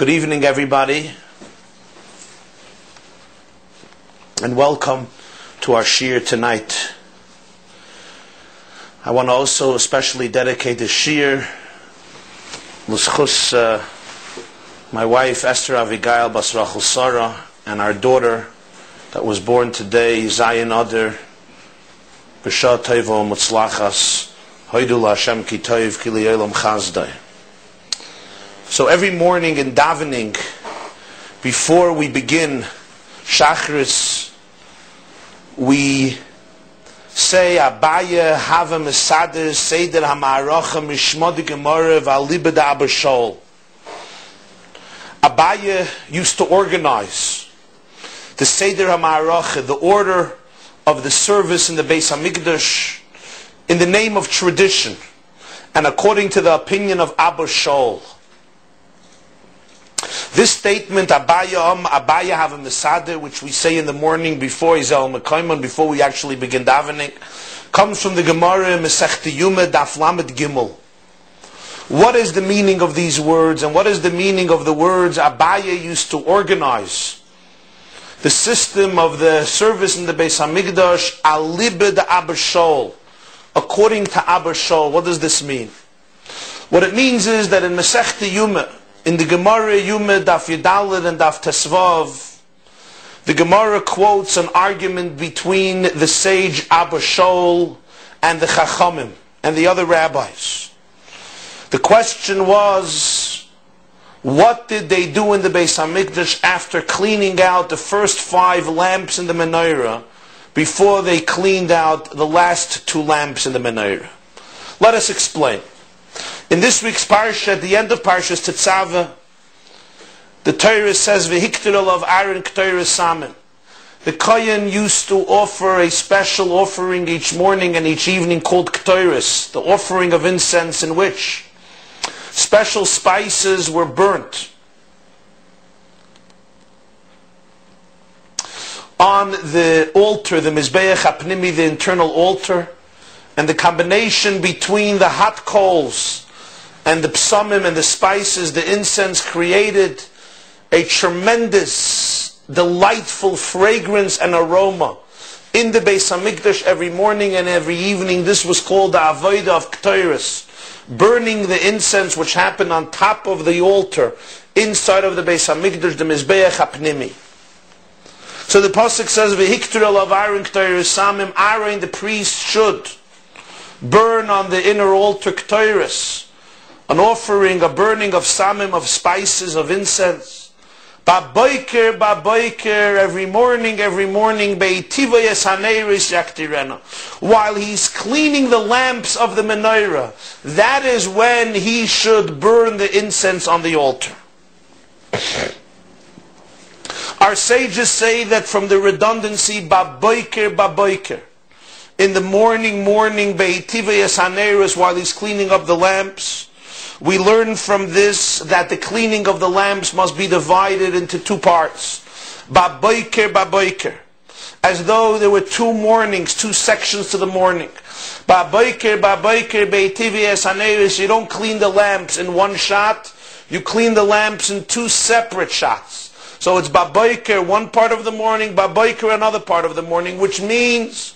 Good evening, everybody, and welcome to our shiur tonight. I want to also especially dedicate the shiur l'schus uh, my wife Esther Avigail Basrachel Sarah and our daughter that was born today, Zayin Adar, B'shah Tevo Mutzlachas, Hoidul Hashem Ki Toiv Ki Li'olam Chazdai. So every morning in davening, before we begin Shachris, we say Abaya Hava Mesader Seder Hamarocha Mishmod Gemara Valibed Abashol. Abaya used to organize the Seder Hamarocha, the order of the service in the Beis Hamikdash, in the name of tradition, and according to the opinion of Abba Shaul. This statement, Abaya Om, Abaya have a which we say in the morning before Izel Mekaiman, before we actually begin davening, comes from the Gemara Mesechta Yuma Daf Lamed Gimel. What is the meaning of these words, and what is the meaning of the words Abaya used to organize? The system of the service in the Beis Hamikdash, Alibed Abashol. According to Abashol, what does this mean? What it means is that in Mesechta Yuma, in the Gemara Yuma Daf Yudalid and Daf Tesvav, the Gemara quotes an argument between the sage Abba Shaul and the Chachamim and the other rabbis. The question was, what did they do in the Beis Hamikdash after cleaning out the first five lamps in the menorah before they cleaned out the last two lamps in the menorah? Let us explain. In this week's parsha, at the end of Parshas Tetzaveh, the Torah says, "V'hiktirol of Aaron K'Torah Samin." The Kohen used to offer a special offering each morning and each evening called K'Toris, the offering of incense in which special spices were burnt. On the altar, the Mizbeach HaPnimi, the internal altar, and the combination between the hot coals and the psalmim and the spices, the incense created a tremendous, delightful fragrance and aroma in the Beis Hamikdash every morning and every evening. This was called the Avodah of Ktoiris, burning the incense which happened on top of the altar inside of the Beis Hamikdash, the Mizbeach HaPnimi. So the pasuk says, "V'hiktur of Aaron Ktoiris Samim." Aaron, the priest, should burn on the inner altar Ktoiris an offering, a burning of samim, of spices, of incense. Baboiker, baboiker, every morning, every morning, while he's cleaning the lamps of the menorah, that is when he should burn the incense on the altar. Our sages say that from the redundancy, baboiker, baboiker, in the morning, morning, while he's cleaning up the lamps, we learn from this that the cleaning of the lamps must be divided into two parts. Baboiker, baboiker. As though there were two mornings, two sections to the morning. Baboiker, baboiker, beitivias haneris. You don't clean the lamps in one shot. You clean the lamps in two separate shots. So it's baboiker one part of the morning, baboiker another part of the morning, which means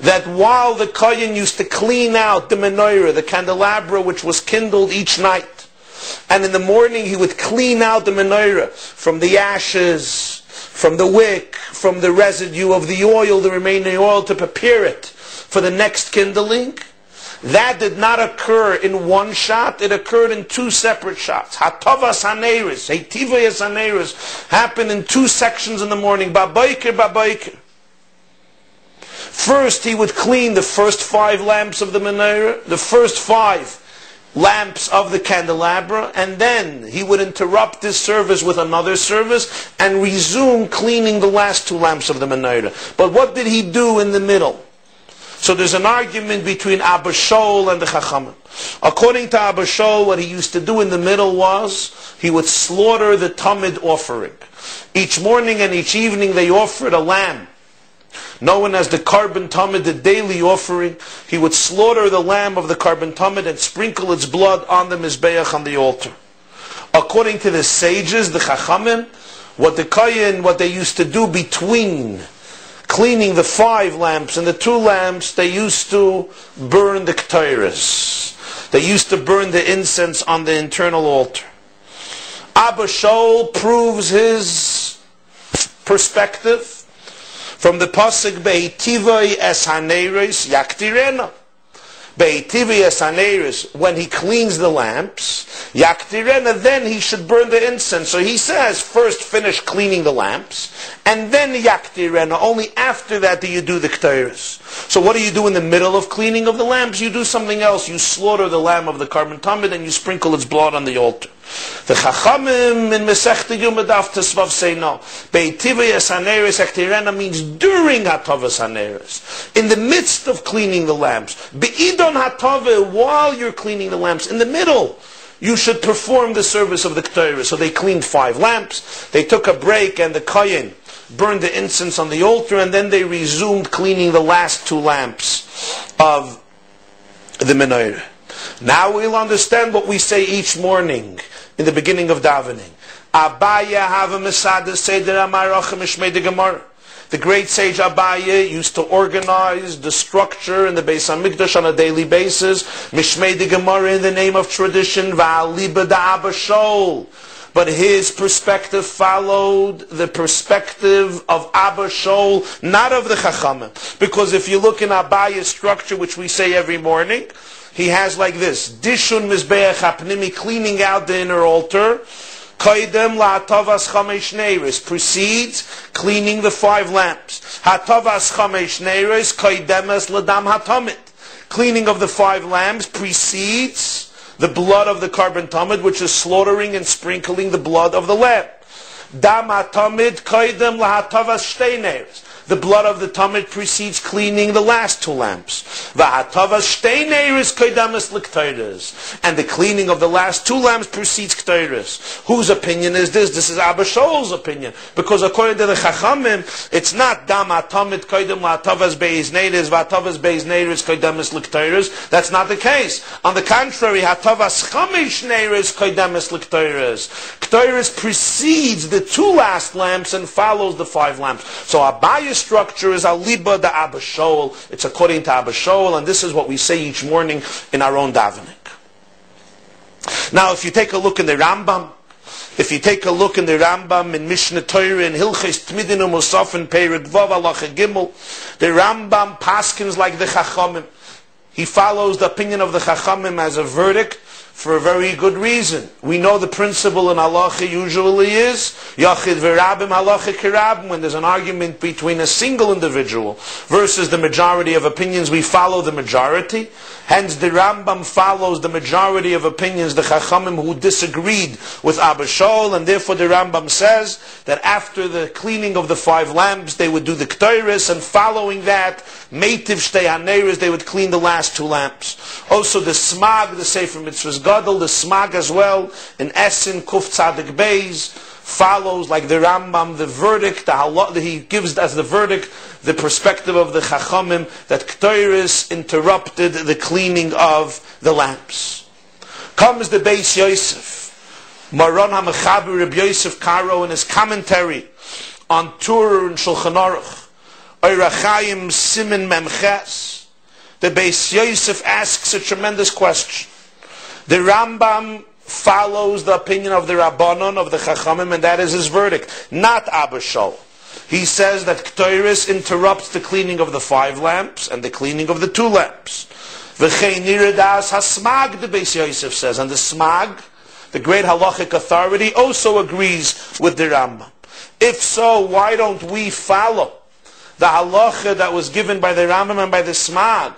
that while the Kohen used to clean out the menorah, the candelabra which was kindled each night, and in the morning he would clean out the menorah from the ashes, from the wick, from the residue of the oil, the remaining oil, to prepare it for the next kindling. That did not occur in one shot, it occurred in two separate shots. Hatovas haneris, Hetivayas haneris, happened in two sections in the morning, babaikir, babaikir. First, he would clean the first five lamps of the menorah, the first five lamps of the candelabra, and then he would interrupt this service with another service and resume cleaning the last two lamps of the menorah. But what did he do in the middle? So there's an argument between Abba Shaul and the Chachamim. According to Abba Shaul, what he used to do in the middle was he would slaughter the Tamid offering. Each morning and each evening they offered a lamb known as the korban tamid, the daily offering. He would slaughter the lamb of the korban tamid and sprinkle its blood on the mizbeach on the altar. according to the sages, the Chachamim, what the Kohen, what they used to do between cleaning the five lamps and the two lamps, they used to burn the Ketairis. They used to burn the incense on the internal altar. Abba Shaul proves his perspective from the pasuk Beitivai es haneris yaktirena. Beitivai es haneris, when he cleans the lamps, yaktirena, then he should burn the incense. So he says, first finish cleaning the lamps, and then yaktirena. Only after that do you do the k'tairis. So what do you do in the middle of cleaning of the lamps? You do something else. You slaughter the lamb of the korban tamid and you sprinkle its blood on the altar. The Chachamim in Mesechta Yumadaf Tesvav say no. Beitivayas Haneres Ektirena means during Hatavas Haneres. In the midst of cleaning the lamps. Beidon Hatave, while you're cleaning the lamps. In the middle. You should perform the service of the Ketira. So they cleaned five lamps. They took a break and the Kohen burned the incense on the altar and then they resumed cleaning the last two lamps of the menorah. Now we'll understand what we say each morning in the beginning of davening. Abaya have a Masada Seder Amarachim Ishmei Gemara. The great sage Abaye used to organize the structure in the Beis Hamikdash on a daily basis. Mishmei de Gemara in the name of tradition. Va'aliba da Abba Shol. But his perspective followed the perspective of Abba Shol, not of the Chachamim. Because if you look in Abaye's structure, which we say every morning, he has like this, Dishun Mizbeach Hapnimi, cleaning out the inner altar, Kaidem la'atavas chamesh neiris precedes cleaning the five lamps. Hatavas chamesh neiris kaidemes ladam hatamit. Cleaning of the five lamps precedes the blood of the korban tamid, which is slaughtering and sprinkling the blood of the lamb. Dam hatamid kaidem lahatavas shtei neiris. The blood of the tamid precedes cleaning the last two lamps. And the cleaning of the last two lamps precedes k'tairis. Whose opinion is this? This is Abba Shaul's opinion. Because according to the Chachamim, it's not dam atamid koidem la'atavas beis neiris v'atavas beis neiris koidemis l'ktairis. That's not the case. On the contrary, hatavas chamish neiris koidemis l'ktairis. Ktairis precedes the two last lamps and follows the five lamps. So Abaya's structure is Aliba the Abba. It's according to Abba Shaul, and this is what we say each morning in our own davening. Now, if you take a look in the Rambam, if you take a look in the Rambam in Mishnah Torah in Hilchis Tmidin Musaf and Peirik Vav Alacha Gimel, the Rambam paskins like the Chachamim. He follows the opinion of the Chachamim as a verdict, for a very good reason. We know the principle in halacha usually is yachid v'rabim halacha kirabim. When there's an argument between a single individual versus the majority of opinions, we follow the majority. Hence, the Rambam follows the majority of opinions, the Chachamim who disagreed with Abba Shaul, and therefore the Rambam says that after the cleaning of the five lamps, they would do the Ktoiris, and following that, Meitiv Shtei HaNeiris, they would clean the last two lamps. Also, the Smag, the Sefer Mitzvahs Gadol, the Smag as well, in Essen, Kuf Tzadik Beis, follows like the Rambam, the verdict, the halach, he gives as the verdict the perspective of the Chachamim that Ktoiris interrupted the cleaning of the lamps. Comes the Beis Yosef, Maron HaMechaber Reb Yosef Karo in his commentary on Tur and Shulchan Aruch, Oirachayim Simin Memches, the Beis Yosef asks a tremendous question. The Rambam follows the opinion of the Rabbanon, of the Chachamim, and that is his verdict, not Abba Shaul. He says that Ktoiris interrupts the cleaning of the five lamps and the cleaning of the two lamps. V'chein niradas hasmag, the Beis Yosef says, and the smag, the great halachic authority, also agrees with the Rambam. If so, why don't we follow the halacha that was given by the Rambam and by the smag,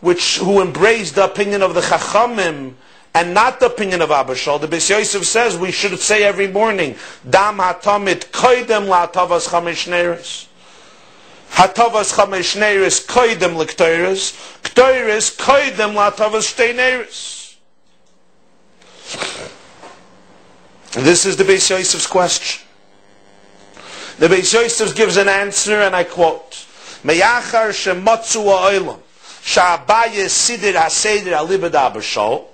which who embraced the opinion of the Chachamim and not the opinion of Abba Shaul. The Beis Yosef says we should say every morning, Dam hatamit koidem la'atavas chamesh neres. Hatavas chamesh neres koidem l'ktoiris. Ktoiris koidem la'atavas shtei. This is the Beis Yosef's question. The Beis Yosef gives an answer, and I quote, Meyachar shemotzu ha'olam, sha'abaye sidir ha'seder alibad Abba Shaul,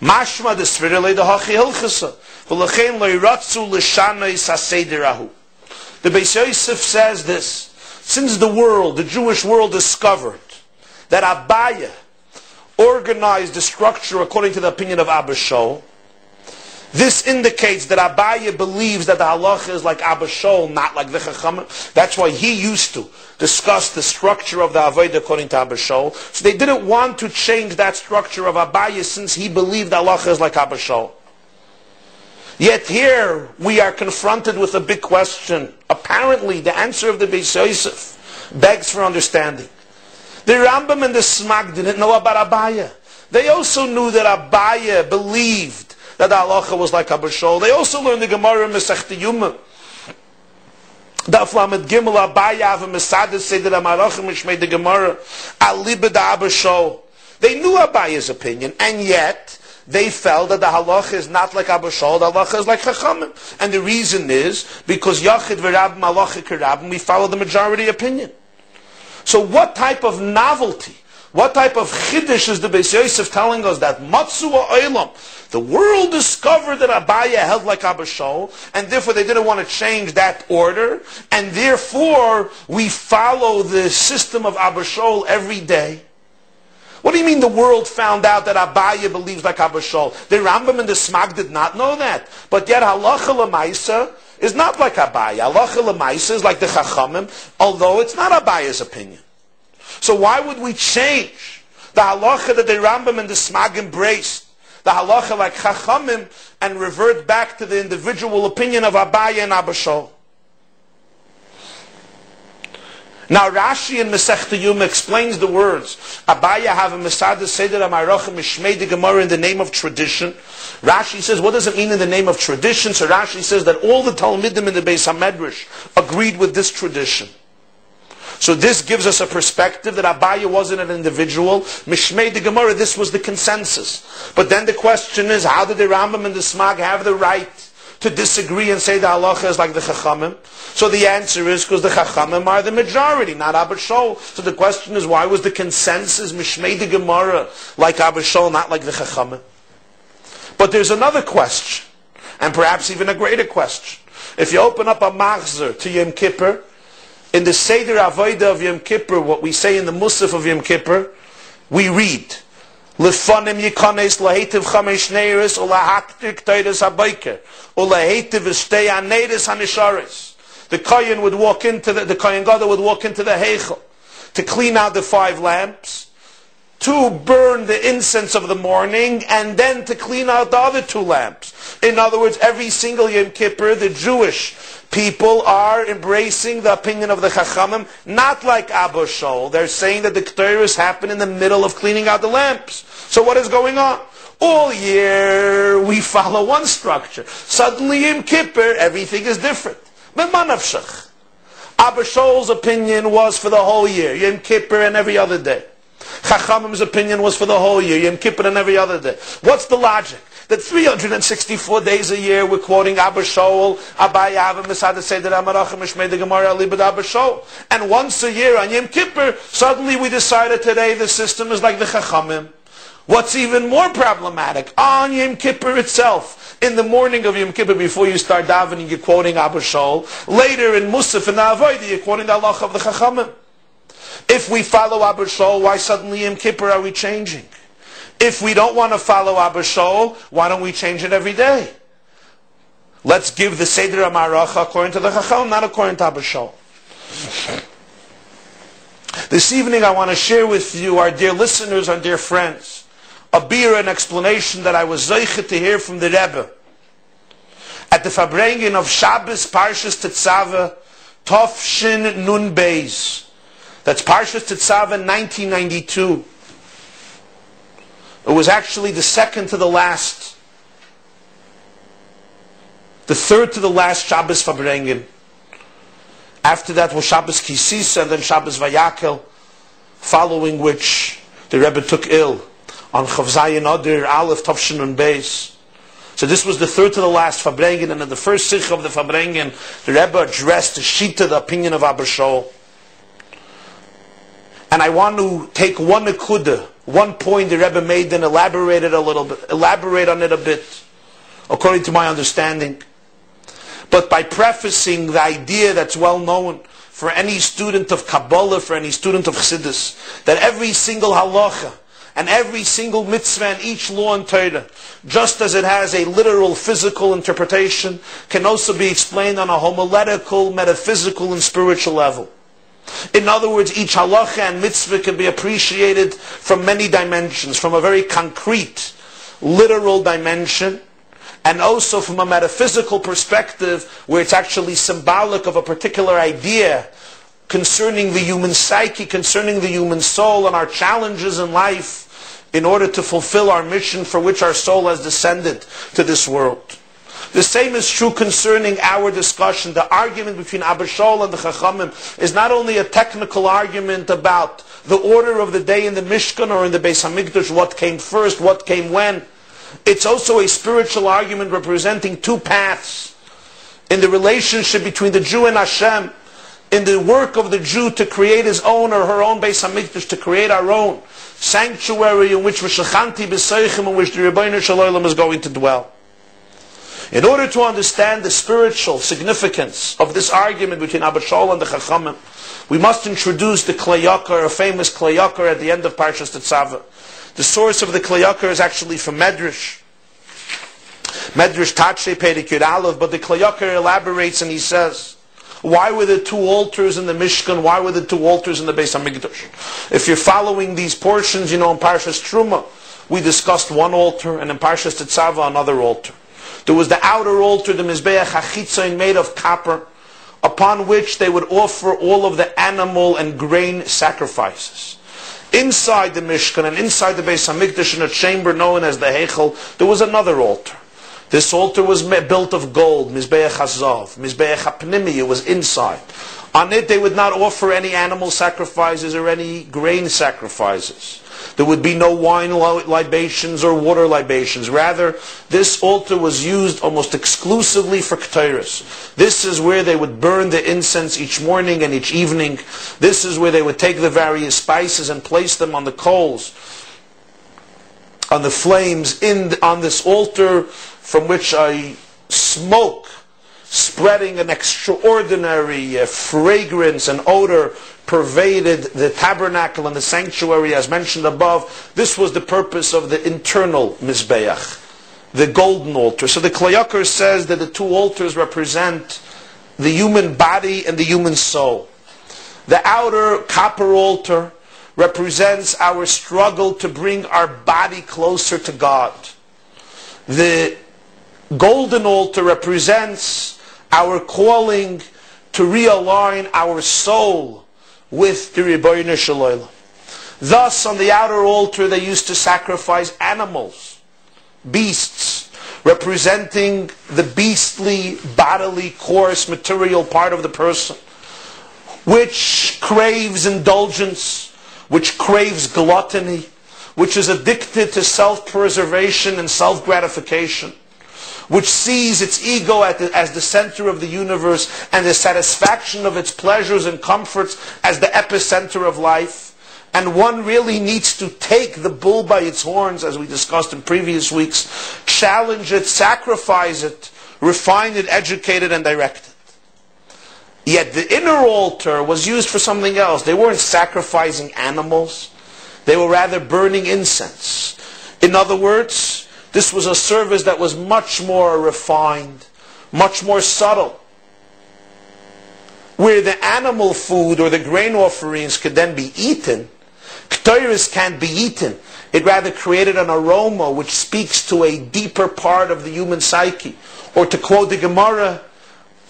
Mashma de svirele de hachi hilchasa. V'lechein lo yiratzu l'shanoi sasedirahu. The Beis Yosef says this. Since the world, the Jewish world discovered that Abaya organized the structure according to the opinion of Abba Shaul, this indicates that Abaya believes that the halacha is like Abba not like the Chachamim. That's why he used to discuss the structure of the Avodah according to Abba. So they didn't want to change that structure of Abaya since he believed the halacha is like Abba. Yet here we are confronted with a big question. Apparently the answer of the Beis Yosef begs for understanding. The Rambam and the Smag didn't know about Abaya. They also knew that Abaya believed that the halacha was like Abba Shaul. They also learned the Gemara in Masechta Yuma. Daf Lamed Gimel Abaya Ava Mesadis say that Amarachim Mishmei the Gemara Aliba da Abba They knew Abaya's opinion, and yet they felt that the halacha is not like Abba Shaul, the halacha is like Chachamim. And the reason is because Yachid v'Rab Malacha Kerabim, we follow the majority opinion. So what type of novelty, what type of chiddush is the Beis Yosef telling us that Matzu Olam, the world discovered that Abaya held like Abba Shaul, and therefore they didn't want to change that order, and therefore we follow the system of Abba Shaul every day. What do you mean the world found out that Abaya believes like Abba Shaul? The Rambam and the Smag did not know that. But yet halacha lemaisa is not like Abaya. Halacha lemaisa is like the Chachamim, although it's not Abaya's opinion. So why would we change the halacha that the Rambam and the Smag embraced? The halacha like Chachamim and revert back to the individual opinion of Abaya and Abba Shaul. Now Rashi in Masechta Yuma explains the words. Abaya have a Masada Seder Amarachim Mishmei the Gemara in the name of tradition. Rashi says, what does it mean in the name of tradition? So Rashi says that all the Talmidim in the Beis HaMedrash agreed with this tradition. So this gives us a perspective that Abaya wasn't an individual. Mishmei the Gemara, this was the consensus. But then the question is, how did the Rambam and the Smag have the right to disagree and say the halacha is like the Chachamim? So the answer is because the Chachamim are the majority, not Abba Shaul. So the question is, why was the consensus Mishmei the Gemara like Abba Shaul, not like the Chachamim? But there's another question, and perhaps even a greater question. If you open up a machzer to Yom Kippur, in the Seder Avodah of Yom Kippur, what we say in the Musaf of Yom Kippur, we read, Lefanim yikanes lahetiv chamesh neiris ulahaktik teiris habayker ulahetiv istei aneiris hanisharis. The Kohen would walk into the, the Kohen Gadol would walk into the Heichel to clean out the five lamps, to burn the incense of the morning, and then to clean out the other two lamps. In other words, every single Yom Kippur, the Jewish people are embracing the opinion of the Chachamim, not like Abba Shaul. They're saying that the Ketores happen in the middle of cleaning out the lamps. So what is going on? All year we follow one structure. Suddenly in Kippur, everything is different. Memanavshach. Abba Shaul's opinion was for the whole year, Yom Kippur and every other day. Chachamim's opinion was for the whole year, Yom Kippur and every other day. What's the logic? That 364 days a year we're quoting Abba Shaul, Abai Ava, Masada Seder Amarachim, Mishmei the Gemara, Alibad Abba Shaul. And once a year on Yom Kippur, suddenly we decided today the system is like the Chachamim. What's even more problematic, on Yom Kippur itself, in the morning of Yom Kippur, before you start davening, you're quoting Abba Shaul. Later in Musaf and Avodah, you're quoting the Allah of the Chachamim. If we follow Abba Shaul, why suddenly Yom Kippur are we changing? If we don't want to follow Abba Shaul, why don't we change it every day? Let's give the Seder HaMaracha according to the Chacham, not according to Abba Shaul. This evening I want to share with you, our dear listeners, our dear friends, a beer, an explanation that I was zeichet to hear from the Rebbe at the Farbrengen of Shabbos Parshas Tetzaveh Tov Shin Nun Beis. That's Parshas Tetzaveh 1992. It was actually the second to the last, the third to the last Shabbos Farbrengen. After that was Shabbos Kisisa and then Shabbos Vayakel, following which the Rebbe took ill on Chavzayin Adir, Aleph, Tovshin and Beis. So this was the third to the last Farbrengen, and in the first Sikh of the Farbrengen, the Rebbe addressed the Shita, the opinion of Abba Shaul. And I want to take one akuda, one point the Rebbe made and elaborate it a little bit, elaborate on it a bit, according to my understanding. But by prefacing the idea that's well known for any student of Kabbalah, for any student of Chassidus, that every single halacha and every single mitzvah and each law in Torah, just as it has a literal physical interpretation, can also be explained on a homiletical, metaphysical, and spiritual level. In other words, each halacha and mitzvah can be appreciated from many dimensions, from a very concrete, literal dimension, and also from a metaphysical perspective where it's actually symbolic of a particular idea concerning the human psyche, concerning the human soul and our challenges in life in order to fulfill our mission for which our soul has descended to this world. The same is true concerning our discussion. The argument between Abba Shaul and the Chachamim is not only a technical argument about the order of the day in the Mishkan or in the Beis Hamikdash, what came first, what came when. It's also a spiritual argument representing two paths in the relationship between the Jew and Hashem, in the work of the Jew to create his own or her own Beis Hamikdash, to create our own sanctuary in which V'shachanti b'seichim, in which the Ribono Shel Olam is going to dwell. In order to understand the spiritual significance of this argument between Abba Shaul and the Chachamim, we must introduce the Kli Yakar, a famous Kli Yakar at the end of Parshas Tetzaveh. The source of the Kli Yakar is actually from Medrash. Medrash Tadshe Pedikir Aleph, but the Kli Yakar elaborates and he says, why were there two altars in the Mishkan? Why were there two altars in the Beis HaMikdash? If you're following these portions, you know, in Parshas Truma, we discussed one altar, and in Parshas Tetzaveh, another altar. There was the outer altar, the Mizbeach HaChitzain, made of copper, upon which they would offer all of the animal and grain sacrifices. Inside the Mishkan and inside the Beis Hamikdash in a chamber known as the Heichel, there was another altar. This altar was built of gold, Mizbeach Hazav, Mizbeach HaPnimi, it was inside. On it they would not offer any animal sacrifices or any grain sacrifices. There would be no wine libations or water libations. Rather, this altar was used almost exclusively for Ketairis. This is where they would burn the incense each morning and each evening. This is where they would take the various spices and place them on the coals, on the flames in, on this altar from which a smoke spreading an extraordinary uh, fragrance and odor pervaded the tabernacle and the sanctuary as mentioned above. This was the purpose of the internal Mizbeach, the golden altar. So the Kli Yakar says that the two altars represent the human body and the human soul. The outer copper altar represents our struggle to bring our body closer to God. The golden altar represents our calling to realign our soul with the Ribono Shel Olam. Thus, on the outer altar, they used to sacrifice animals, beasts, representing the beastly, bodily, coarse, material part of the person, which craves indulgence, which craves gluttony, which is addicted to self-preservation and self-gratification which sees its ego as the center of the universe and the satisfaction of its pleasures and comforts as the epicenter of life. And one really needs to take the bull by its horns, as we discussed in previous weeks, challenge it, sacrifice it, refine it, educate it, and direct it. Yet the inner altar was used for something else. They weren't sacrificing animals. They were rather burning incense. In other words, this was a service that was much more refined, much more subtle. Where the animal food or the grain offerings could then be eaten, Ketores can't be eaten. It rather created an aroma which speaks to a deeper part of the human psyche. Or to quote the Gemara,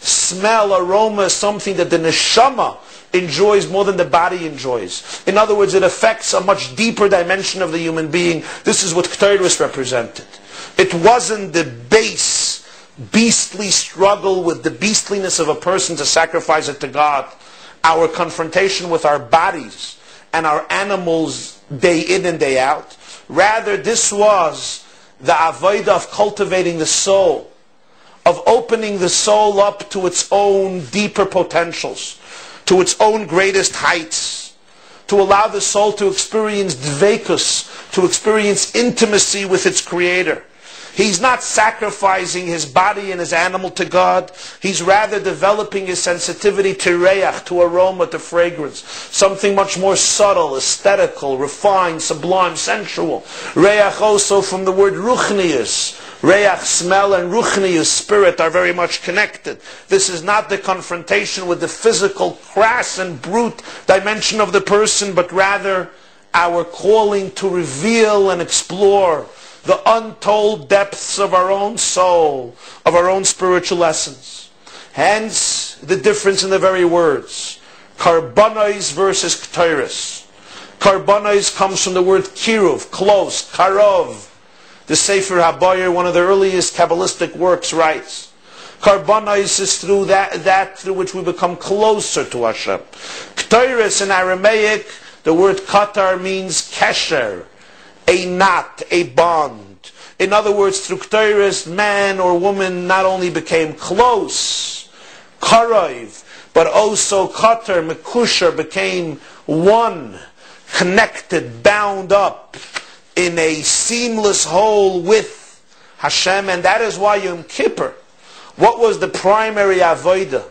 smell, aroma is something that the neshama enjoys more than the body enjoys. In other words, it affects a much deeper dimension of the human being. This is what Ketores represented. It wasn't the base, beastly struggle with the beastliness of a person to sacrifice it to God. Our confrontation with our bodies and our animals day in and day out. Rather, this was the avodah of cultivating the soul, of opening the soul up to its own deeper potentials, to its own greatest heights, to allow the soul to experience dvekus, to experience intimacy with its creator. He's not sacrificing his body and his animal to God. He's rather developing his sensitivity to reach, to aroma, to fragrance. Something much more subtle, aesthetical, refined, sublime, sensual. Reach also from the word ruchnius. Reach, smell, and ruchnius, spirit, are very much connected. This is not the confrontation with the physical, crass, and brute dimension of the person, but rather our calling to reveal and explore the untold depths of our own soul, of our own spiritual essence. Hence, the difference in the very words. Karbonois versus k'toiris. Karbonois comes from the word kiruv, close, karov. The Sefer HaBoyer, one of the earliest Kabbalistic works, writes, Karbonois is through that, that through which we become closer to Hashem. K'toiris in Aramaic, the word katar means kesher, a knot, a bond. In other words, through Ketores, man or woman not only became close, karaiv, but also kater, mekusher, became one, connected, bound up in a seamless whole with Hashem, and that is why Yom Kippur, what was the primary avodah?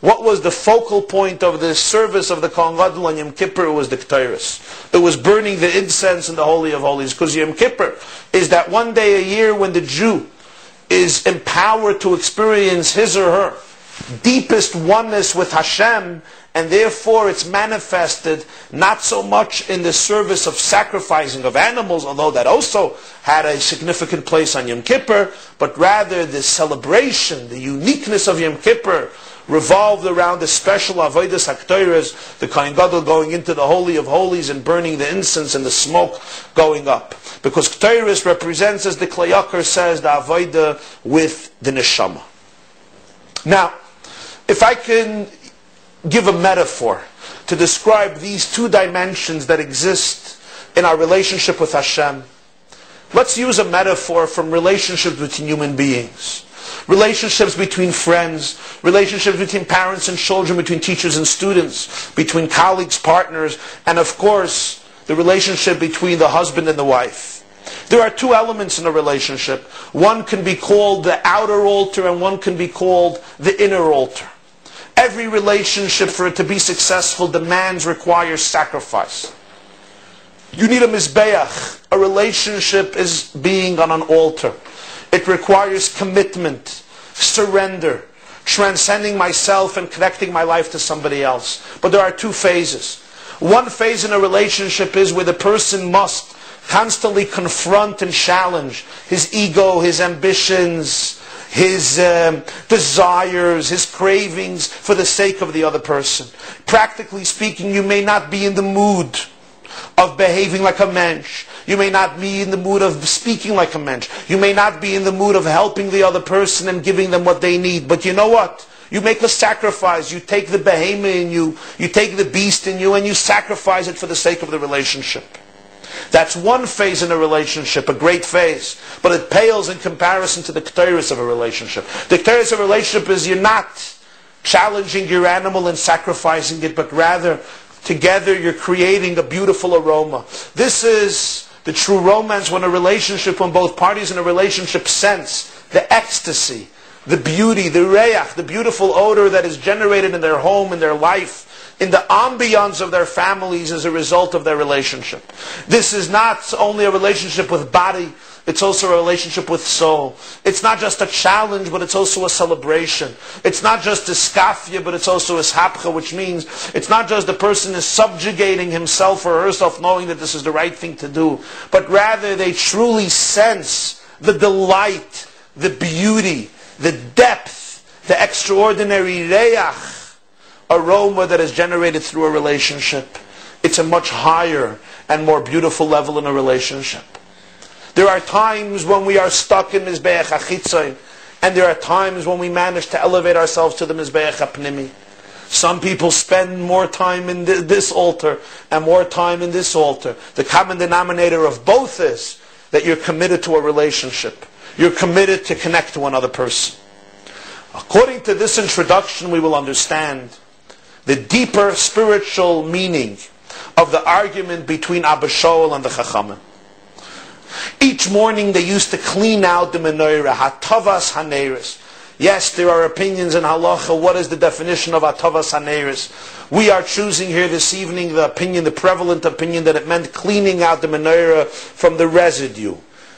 What was the focal point of the service of the Kohen Gadol on Yom Kippur? Was the Ketores. It was burning the incense in the Holy of Holies. Because Yom Kippur is that one day a year when the Jew is empowered to experience his or her deepest oneness with Hashem, and therefore it's manifested not so much in the service of sacrificing of animals, although that also had a significant place on Yom Kippur, but rather the celebration, the uniqueness of Yom Kippur, revolved around the special avodas haktoiras, the Kohen Gadol going into the Holy of Holies and burning the incense and the smoke going up. Because Ktoiris represents, as the Kli Yakar says, the avodah with the neshama. Now, if I can give a metaphor to describe these two dimensions that exist in our relationship with Hashem, let's use a metaphor from relationships between human beings relationships between friends, relationships between parents and children, between teachers and students, between colleagues, partners, and of course, the relationship between the husband and the wife. There are two elements in a relationship. One can be called the outer altar and one can be called the inner altar. Every relationship, for it to be successful, demands, requires sacrifice. You need a mizbeach. A relationship is being on an altar. It requires commitment, surrender, transcending myself and connecting my life to somebody else. But there are two phases. One phase in a relationship is where the person must constantly confront and challenge his ego, his ambitions, his um, desires, his cravings for the sake of the other person. Practically speaking, you may not be in the mood of behaving like a mensch. You may not be in the mood of speaking like a mensch. You may not be in the mood of helping the other person and giving them what they need. But you know what? You make a sacrifice. You take the behemoth in you, you take the beast in you, and you sacrifice it for the sake of the relationship. That's one phase in a relationship, a great phase. But it pales in comparison to the kteris of a relationship. The kteris of a relationship is you're not challenging your animal and sacrificing it, but rather together you're creating a beautiful aroma. This is the true romance when a relationship, when both parties in a relationship sense the ecstasy, the beauty, the reach, the beautiful odor that is generated in their home, in their life, in the ambiance of their families as a result of their relationship. This is not only a relationship with body, it's also a relationship with soul. It's not just a challenge, but it's also a celebration. It's not just a skafia, but it's also a hapcha, which means it's not just the person is subjugating himself or herself knowing that this is the right thing to do, but rather they truly sense the delight, the beauty, the depth, the extraordinary reach, aroma that is generated through a relationship. It's a much higher and more beautiful level in a relationship. There are times when we are stuck in Mizbeach HaChitzoin, and there are times when we manage to elevate ourselves to the Mizbeach HaPnimi. Some people spend more time in this altar and more time in this altar. The common denominator of both is that you're committed to a relationship. You're committed to connect to another person. According to this introduction, we will understand the deeper spiritual meaning of the argument between Abba Shaul and the Chachamim. Each morning they used to clean out the menorah, hatavas haneris. Yes, there are opinions in halacha. What is the definition of atavas haneris? We are choosing here this evening the opinion, the prevalent opinion, that it meant cleaning out the menorah from the residue.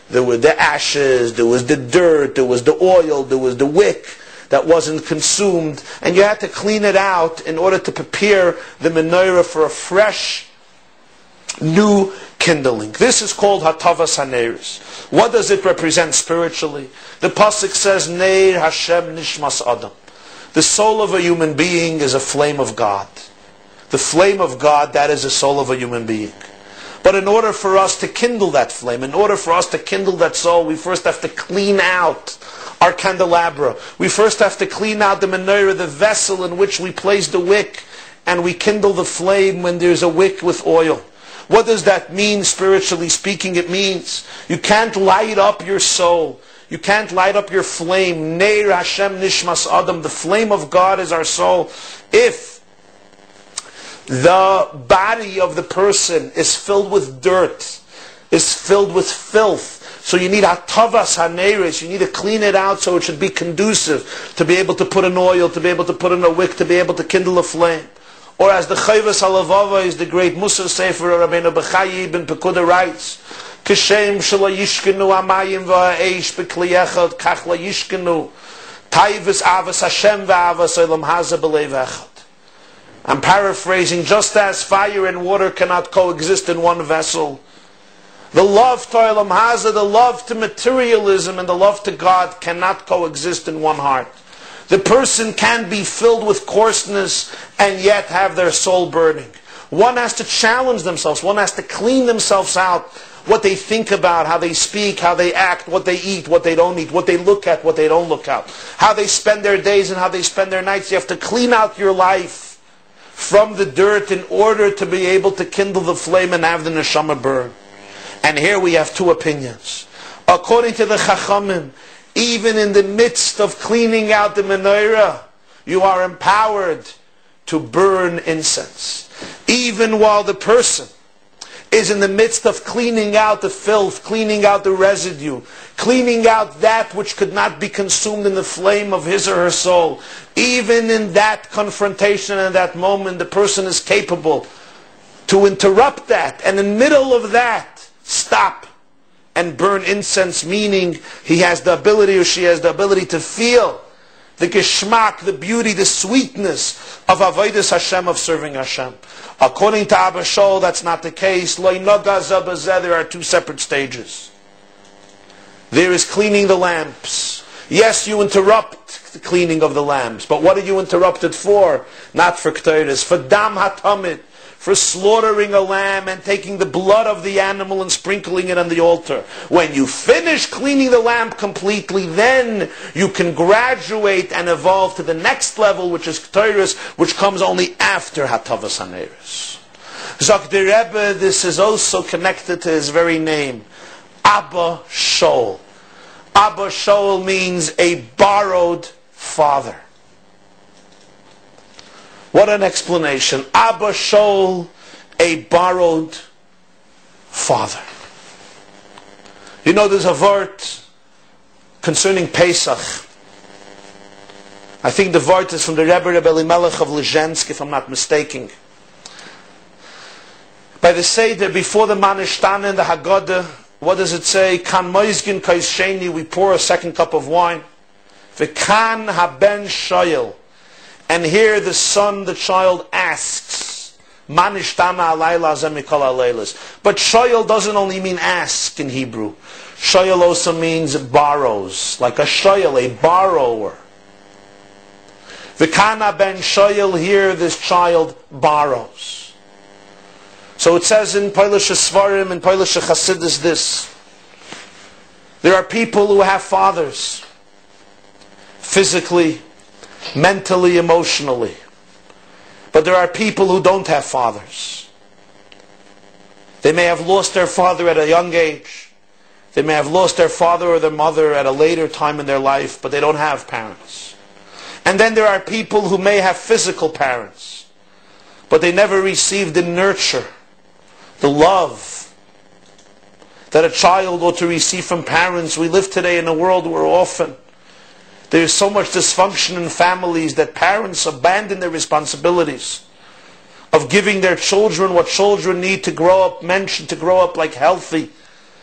There were the ashes, there was the dirt, there was the oil, there was the wick that wasn't consumed, and you had to clean it out in order to prepare the menorah for a fresh, new kindling. This is called Hatavas Haneris. What does it represent spiritually? The Pasuk says, Neir Hashem Nishmas Adam. The soul of a human being is a flame of God. The flame of God, that is the soul of a human being. But in order for us to kindle that flame, in order for us to kindle that soul, we first have to clean out our candelabra. We first have to clean out the menorah, the vessel in which we place the wick, and we kindle the flame when there's a wick with oil. What does that mean, spiritually speaking? It means you can't light up your soul. You can't light up your flame. Neir Hashem Nishmas Adam. The flame of God is our soul. If the body of the person is filled with dirt, is filled with filth, so you need atavas haneris. You need to clean it out so it should be conducive to be able to put in oil, to be able to put in a wick, to be able to kindle a flame. Or as the Chayvas Halavava is the great Musa Sefer Rabbeinu Bechayi ibn Pekuda writes, Kishem shelo yishkenu amayim va'eish echad kach la yishkenu taivus avas Hashem va'avas olam haza b'leiv echad. I'm paraphrasing, just as fire and water cannot coexist in one vessel, the love to Olam Haza, the love to materialism, and the love to God cannot coexist in one heart. The person can be filled with coarseness and yet have their soul burning. One has to challenge themselves. One has to clean themselves out. What they think about, how they speak, how they act, what they eat, what they don't eat, what they look at, what they don't look at, how they spend their days and how they spend their nights. You have to clean out your life from the dirt in order to be able to kindle the flame and have the neshama burn. And here we have two opinions. According to the Chachamim, even in the midst of cleaning out the menorah, you are empowered to burn incense. Even while the person is in the midst of cleaning out the filth, cleaning out the residue, cleaning out that which could not be consumed in the flame of his or her soul. Even in that confrontation and that moment, the person is capable to interrupt that. And in the middle of that, stop and burn incense, meaning he has the ability or she has the ability to feel the geschmack, the beauty, the sweetness of avodas Hashem, of serving Hashem. According to Abba Shaul, that's not the case. There are two separate stages. There is cleaning the lamps. Yes, you interrupt the cleaning of the lamps, but what did you interrupt it for? Not for Ketores, for Dam Hatamid, for slaughtering a lamb and taking the blood of the animal and sprinkling it on the altar. When you finish cleaning the lamb completely, then you can graduate and evolve to the next level, which is Ketores, which comes only after Hatavas Haneris. Zakdir Rebbe, this is also connected to his very name, Abba Shaul. Abba Shaul means a borrowed father. What an explanation. Abba Shaul, a borrowed father. You know, there's a word concerning Pesach. I think the word is from the Rebbe Rebbe Elimelech of Lezhensk, if I'm not mistaken. By the Seder, before the Manishtana and the Haggadah, what does it say? Kan moizgin kais we pour a second cup of wine. V'kan haben shoyel. And here the son, the child asks, alaylas. But shoyel doesn't only mean ask in Hebrew. Shoyel also means borrows, like a shoyel, a borrower. Vikana ben shoyel, here this child borrows. So it says in Polish Svarim and Polish Chassidus this. There are people who have fathers, physically, mentally, emotionally. But there are people who don't have fathers. They may have lost their father at a young age. They may have lost their father or their mother at a later time in their life, but they don't have parents. And then there are people who may have physical parents, but they never received the nurture, the love that a child ought to receive from parents. We live today in a world where often there is so much dysfunction in families that parents abandon their responsibilities of giving their children what children need to grow up, mentioned to grow up like healthy,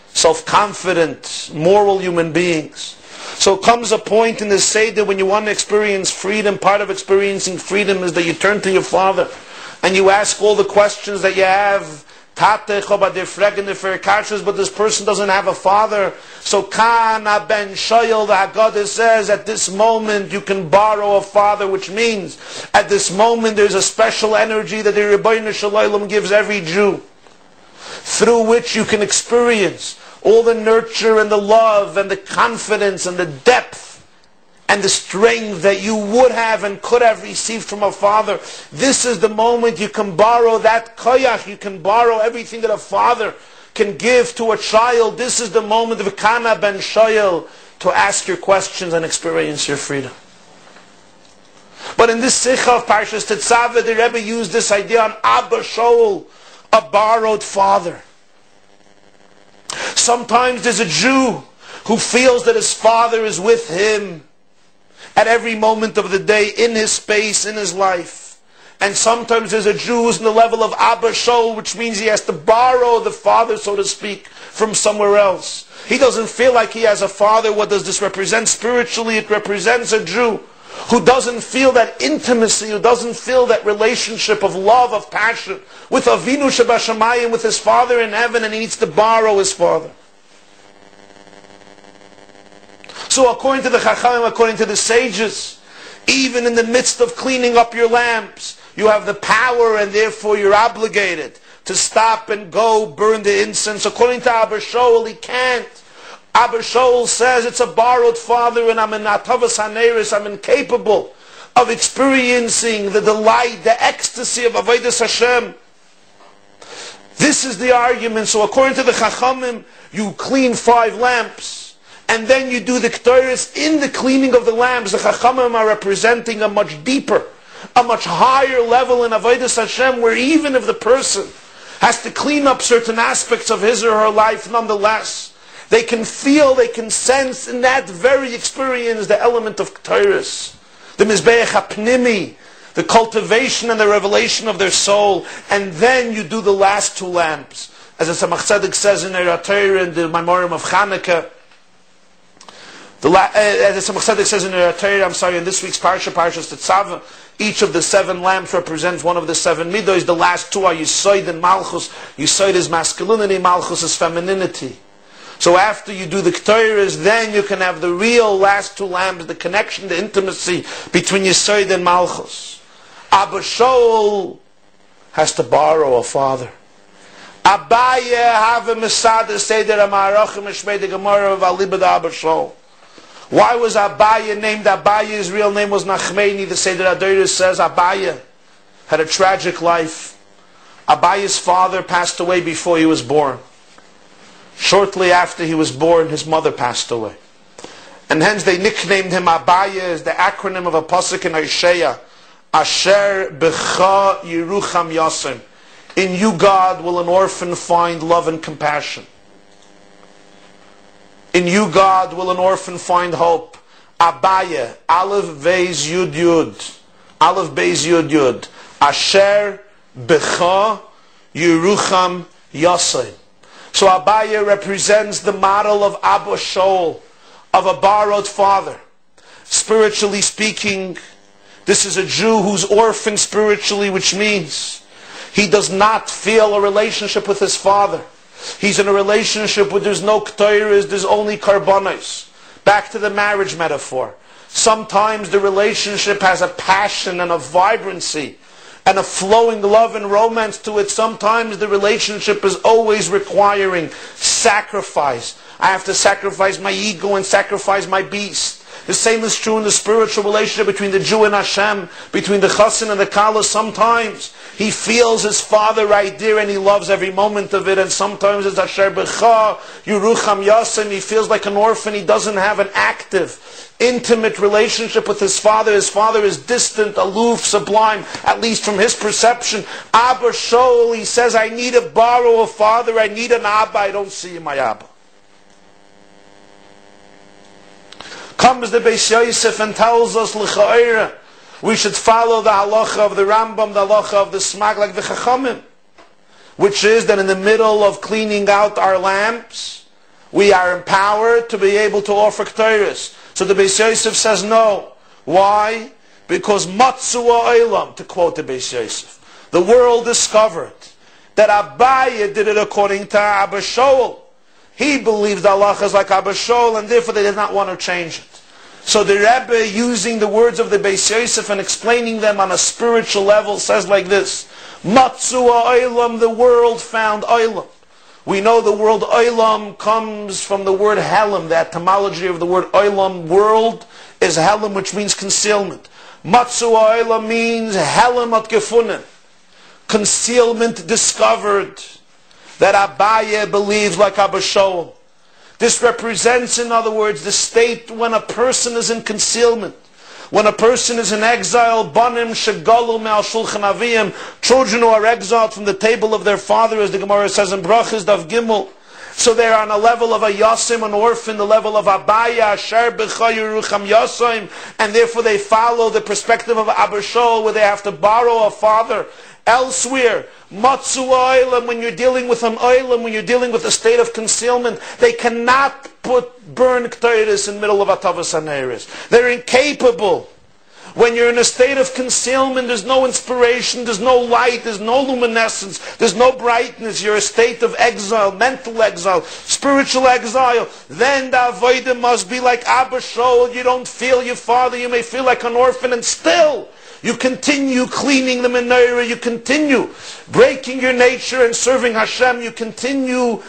self-confident, moral human beings. So comes a point in the Seder when you want to experience freedom, part of experiencing freedom is that you turn to your father and you ask all the questions that you have. But this person doesn't have a father. So Kana ben Shoyal, the Haggadah says, at this moment you can borrow a father, which means at this moment there's a special energy that the Ribono Shel Olam gives every Jew, through which you can experience all the nurture and the love and the confidence and the depth and the strength that you would have and could have received from a father. This is the moment you can borrow that koyach, you can borrow everything that a father can give to a child. This is the moment of Kana ben Shoyel to ask your questions and experience your freedom. But in this Sikha of Parshas Tetzaveh, the Rebbe used this idea on Abba Shaul, a borrowed father. Sometimes there's a Jew who feels that his father is with him at every moment of the day, in his space, in his life. And sometimes there's a Jew who's in the level of Abba Shaul, which means he has to borrow the father, so to speak, from somewhere else. He doesn't feel like he has a father. What does this represent? Spiritually, it represents a Jew who doesn't feel that intimacy, who doesn't feel that relationship of love, of passion with Avinu Shebashamayim, with his father in heaven, and he needs to borrow his father. So according to the Chachamim, according to the sages, even in the midst of cleaning up your lamps, you have the power and therefore you're obligated to stop and go burn the incense. According to Abba Shaul, he can't. Abba Shaul says it's a borrowed father and I'm in Atavas Haneris, I'm incapable of experiencing the delight, the ecstasy of Avodah Hashem. This is the argument. So according to the Chachamim, you clean five lamps and then you do the Ketores in the cleaning of the lamps. The Chachamim are representing a much deeper, a much higher level in Avodah Hashem, where even if the person has to clean up certain aspects of his or her life, nonetheless, they can feel, they can sense in that very experience the element of Ketores, the Mizbeach HaPnimi, the cultivation and the revelation of their soul, and then you do the last two lamps. As the Tzemach Tzedek says in Eratayr in the Memoriam of Chanukah, the uh, as the Tzemach says in the Torah, I'm sorry, in this week's parsha, Parshas Tetzav, each of the seven lamps represents one of the seven midos. The last two are Yisoid and Malchus. Yisoid is masculinity, Malchus is femininity. So after you do the Ketores, then you can have the real last two lamps, the connection, the intimacy between Yisoid and Malchus. Abba Shaul has to borrow a father. Abaye have a Masada say that Amarachim Eshmei the Gemara of Alibad Abba Shaul. Why was Abaya named Abaya? His real name was Nachmeni. The Seder Hadoros says Abaya had a tragic life. Abaya's father passed away before he was born. Shortly after he was born, his mother passed away. And hence they nicknamed him Abaya as the acronym of a pasuk in Isaiah. Asher Becha Yerucham Yasim. In you, God, will an orphan find love and compassion. In you, God, will an orphan find hope. Abaya, Aleph Beis Yud Yud. Aleph Beis Yud Yud. Asher Becha Yerucham Yosei. So Abaya represents the model of Abba Shaul, of a borrowed father. Spiritually speaking, this is a Jew who's orphaned spiritually, which means he does not feel a relationship with his father. He's in a relationship where there's no ketores, there's only karbonos. Back to the marriage metaphor. Sometimes the relationship has a passion and a vibrancy and a flowing love and romance to it. Sometimes the relationship is always requiring sacrifice. I have to sacrifice my ego and sacrifice my beast. The same is true in the spiritual relationship between the Jew and Hashem, between the Chassan and the Kala. Sometimes he feels his father right there and he loves every moment of it. And sometimes it's Asher B'cha, Yerucham Yasim. He feels like an orphan. He doesn't have an active, intimate relationship with his father. His father is distant, aloof, sublime, at least from his perception. Abba Shaul, he says, I need to borrow a father. I need an Abba. I don't see my Abba. Comes the Beis Yosef and tells us, L'cha'ira, we should follow the halacha of the Rambam, the halacha of the Smag, like the Chachamim, which is that in the middle of cleaning out our lamps, we are empowered to be able to offer Ketores. So the Beis Yosef says no. Why? Because Matzu Olam, to quote the Beis Yosef, the world discovered that Abaye did it according to Abba Shaul. He believes the Allah is like Abba Shaul, and therefore they did not want to change it. So the Rebbe, using the words of the Beis Yosef and explaining them on a spiritual level, says like this: Matzua Olam, the world found Olam. We know the word Olam comes from the word Helam. The etymology of the word Olam, world, is Helam, which means concealment. Matzua Olam means Helam at gefunden, concealment discovered. That Abaye believes like Abba. This represents, in other words, the state when a person is in concealment. When a person is in exile, banim shegalu me'al shulchan aviyim, children who are exiled from the table of their father, as the Gemara says in Brachas Dav Gimel. So they're on a level of a yasim, an orphan, the level of abaya, asher b'chayirucham yasim, and therefore they follow the perspective of Abba Shaul, where they have to borrow a father Elsewhere, matzu oilam, when you're dealing with an oilam, when you're dealing with a state of concealment, they cannot put burn k'tayris in the middle of atavas aneris. They're incapable. When you're in a state of concealment, there's no inspiration, there's no light, there's no luminescence, there's no brightness. You're a state of exile, mental exile, spiritual exile. Then the avodah must be like Abba Shaul. You don't feel your father, you may feel like an orphan, and still you continue cleaning the menorah. You continue breaking your nature and serving Hashem. You continue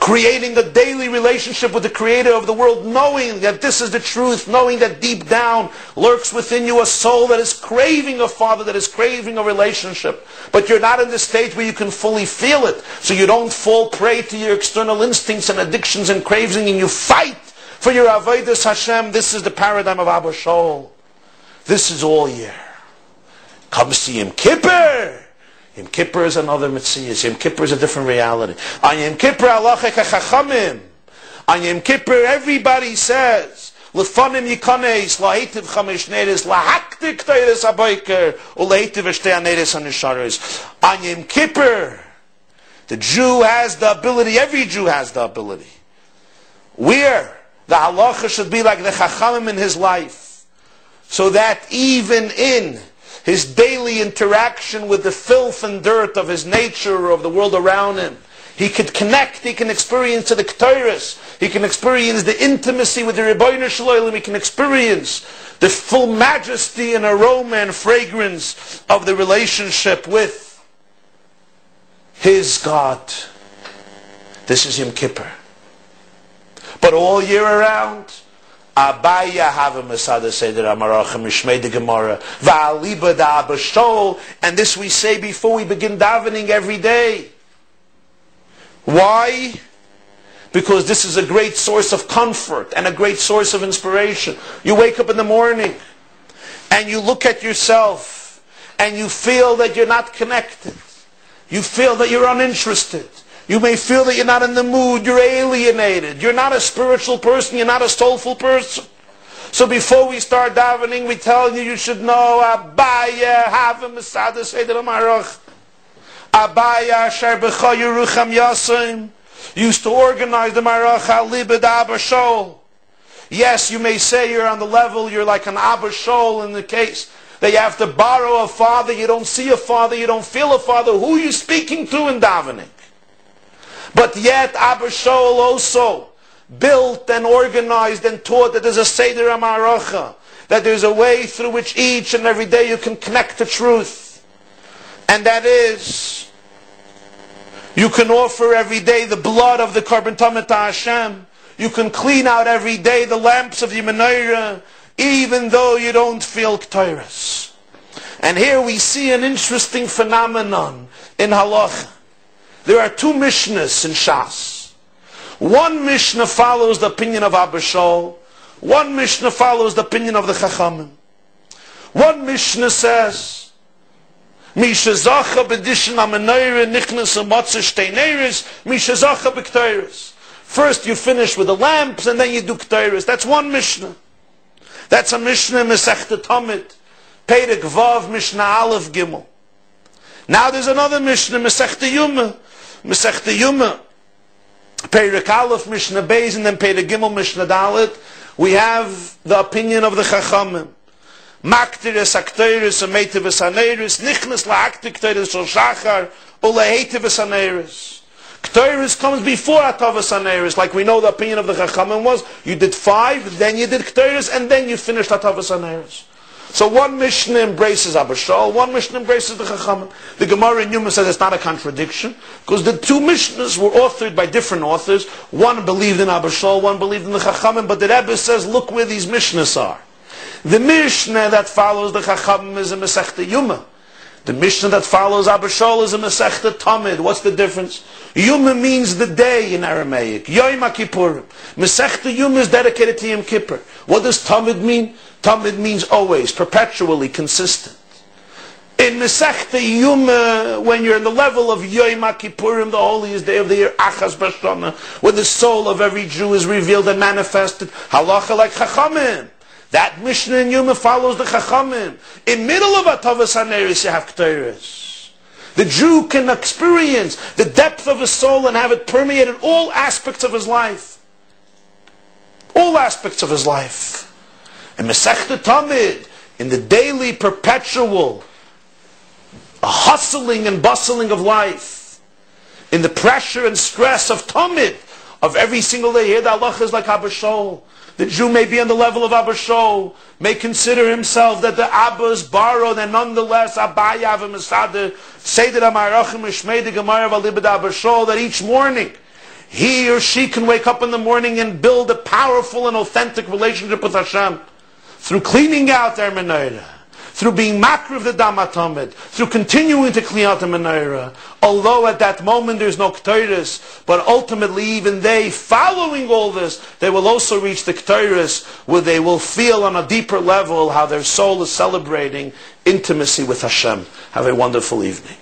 creating a daily relationship with the creator of the world, knowing that this is the truth, knowing that deep down lurks within you a soul that is craving a father, that is craving a relationship. But you're not in the state where you can fully feel it. So you don't fall prey to your external instincts and addictions and cravings, and you fight for your avodas Hashem. This is the paradigm of Abba Shaul. This is all year. Comes to Yom Kippur. Yom Kippur is another mitzvah. Yom Kippur is a different reality. On Yom Kippur, Allah chachamim. On Yom Kippur, everybody says, Lefanim yikanes, lahetiv chamesh neres, lahaktik teres abayker, ulehetiv eshtei aneres anishares. On Yom Kippur, the Jew has the ability, every Jew has the ability. Where the halacha should be like the chachamim in his life so that even in his daily interaction with the filth and dirt of his nature of the world around him, he could connect, he can experience the Ketores, he can experience the intimacy with the Ribono Shel Olam, he can experience the full majesty and aroma and fragrance of the relationship with his God. This is Yom Kippur. But all year around, Abaya have a Masada Seder Amarachim Mishmei de Gemara Va'aliba da Abashol and this we say before we begin davening every day. Why? Because this is a great source of comfort and a great source of inspiration. You wake up in the morning and you look at yourself and you feel that you're not connected. You feel that you're uninterested. You may feel that you're not in the mood, you're alienated, you're not a spiritual person, you're not a soulful person. So before we start davening, we tell you you should know Abaya have a Masada Seder. Abaya Asher B'cha Yasim used to organize the Marach Alibad Abba. Yes, you may say you're on the level, you're like an Abba Shaul in the case that you have to borrow a father, you don't see a father, you don't feel a father. Who are you speaking to in davening? But yet Abba Shaul also built and organized and taught that there's a Seder Amaracha, that there's a way through which each and every day you can connect to truth. And that is, you can offer every day the blood of the Korban Tamid Hashem. You can clean out every day the lamps of the menorah, even though you don't feel Ketores. And here we see an interesting phenomenon in halacha. There are two Mishnahs in Shas. One Mishnah follows the opinion of Abba Shaul. One Mishnah follows the opinion of the Chachamim. One Mishnah says, Misha Zacha b'dishin amenayre nichnas amatzah shteineres, Misha Zacha. First you finish with the lamps and then you do kteires. That's one Mishnah. That's a Mishnah in Masechta Tamid. Perek Vav Mishnah Aleph Gimel. Now there's another Mishnah, Masechta Yuma. Masechta Yuma. Perek Aleph Mishnah Beis and then Perek Gimel Mishnah Dalet. We have the opinion of the Chachamim. Maktiris aktiris ametivus aneris nichnas laaktiktiris shal shachar ulehetivus aneris. Ktiris comes before atavus aneris, like we know the opinion of the Chachamim was, you did five, then you did ktiris, and then you finished atavus aneris. So one Mishnah embraces Abba Shaul, one Mishnah embraces the Chachamim. The Gemara in Yuma says it's not a contradiction, because the two Mishnahs were authored by different authors. One believed in Abba Shaul, one believed in the Chachamim, but the Rebbe says, look where these Mishnahs are. The Mishnah that follows the Chachamim is a Masechta Yuma. The Mishnah that follows Abba Shaul is a Masechta Tamid. What's the difference? Yuma means the day in Aramaic. Yom Kippurim. Masechta Yuma is dedicated to Yom Kippur. What does Tamid mean? Tamid means always, perpetually, consistent. In Masechta Yuma, when you're in the level of Yom Kippurim, the holiest day of the year, Achaz Bashana, when the soul of every Jew is revealed and manifested, halacha like Chachamim. That Mishnah in Yuma follows the Chachamim. In middle of Atavas Haneris, you have Ketores. The Jew can experience the depth of his soul and have it permeated all aspects of his life. All aspects of his life. In Masechta Tamid, in the daily, perpetual, hustling and bustling of life, in the pressure and stress of Tamid, of every single day, here the Allah is like Abba Shaul. The Jew may be on the level of Abba Shaul, may consider himself that the Abba is borrowed, and nonetheless, Abayav and Masada, say that Amarachim the Gemara Abba Shaul, that each morning, he or she can wake up in the morning and build a powerful and authentic relationship with Hashem through cleaning out their menorah, through being makr of the damatomid, through continuing to clean out the menorah. Although at that moment there's no k'toris, but ultimately even they, following all this, they will also reach the k'toris where they will feel on a deeper level how their soul is celebrating intimacy with Hashem. Have a wonderful evening.